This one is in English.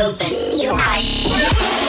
open your eyes.